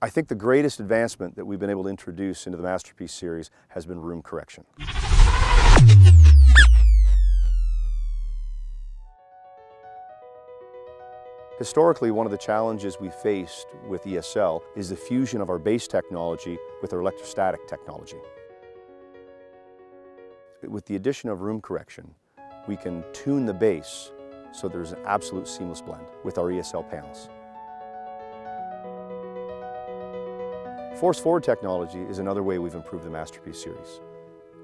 I think the greatest advancement that we've been able to introduce into the Masterpiece series has been room correction. Historically, one of the challenges we faced with ESL is the fusion of our bass technology with our electrostatic technology. With the addition of room correction, we can tune the bass so there's an absolute seamless blend with our ESL panels. Force forward technology is another way we've improved the Masterpiece series.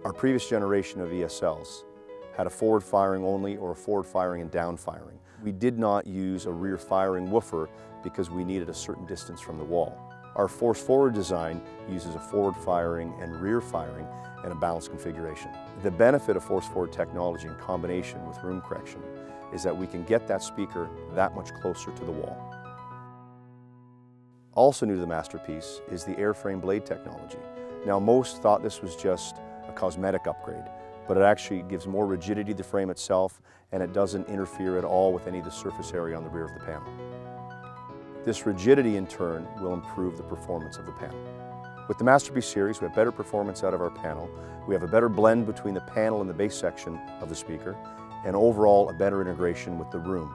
Our previous generation of ESLs had a forward firing only or a forward firing and down firing. We did not use a rear firing woofer because we needed a certain distance from the wall. Our force forward design uses a forward firing and rear firing and a balanced configuration. The benefit of force forward technology in combination with room correction is that we can get that speaker that much closer to the wall. Also new to the Masterpiece is the airframe blade technology. Now most thought this was just a cosmetic upgrade, but it actually gives more rigidity to the frame itself and it doesn't interfere at all with any of the surface area on the rear of the panel. This rigidity in turn will improve the performance of the panel. With the Masterpiece series, we have better performance out of our panel, we have a better blend between the panel and the bass section of the speaker, and overall a better integration with the room.